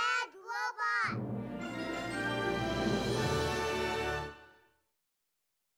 bad luck.